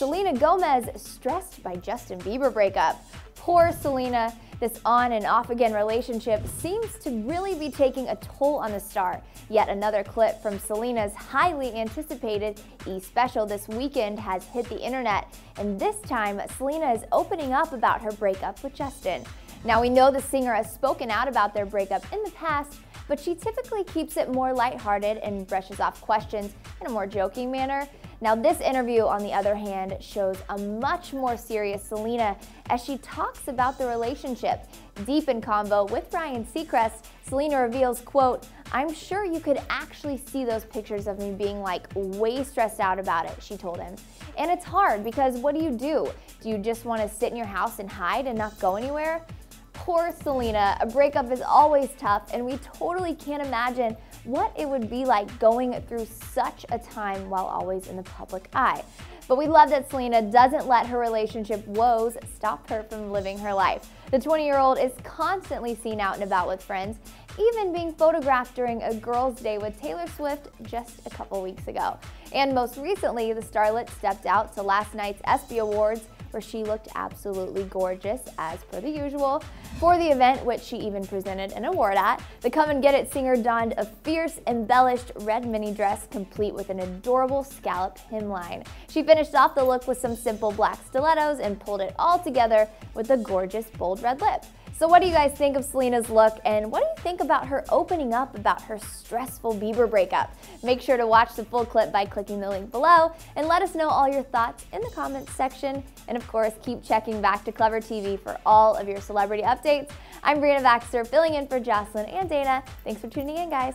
Selena Gomez stressed by Justin Bieber breakup. Poor Selena. This on and off again relationship seems to really be taking a toll on the star. Yet another clip from Selena's highly anticipated E special this weekend has hit the internet, and this time Selena is opening up about her breakup with Justin. Now we know the singer has spoken out about their breakup in the past, but she typically keeps it more lighthearted and brushes off questions in a more joking manner. Now, this interview, on the other hand, shows a much more serious Selena as she talks about the relationship. Deep in combo with Ryan Seacrest, Selena reveals, quote, I'm sure you could actually see those pictures of me being like way stressed out about it, she told him. And it's hard because what do you do? Do you just want to sit in your house and hide and not go anywhere? Poor Selena, a breakup is always tough and we totally can't imagine what it would be like going through such a time while always in the public eye. But we love that Selena doesn't let her relationship woes stop her from living her life. The 20 year old is constantly seen out and about with friends, even being photographed during a girls' day with Taylor Swift just a couple weeks ago. And most recently, the starlet stepped out to last night's ESPY Awards where she looked absolutely gorgeous, as per the usual. For the event, which she even presented an award at, the Come and Get It singer donned a fierce, embellished red mini dress complete with an adorable scallop hemline. She finished off the look with some simple black stilettos and pulled it all together with a gorgeous bold red lip. So what do you guys think of Selena's look and what do you think about her opening up about her stressful Bieber breakup? Make sure to watch the full clip by clicking the link below and let us know all your thoughts in the comments section. And of course, keep checking back to Clevver TV for all of your celebrity updates. I'm Brianna Baxter filling in for Joslyn and Dana. Thanks for tuning in, guys.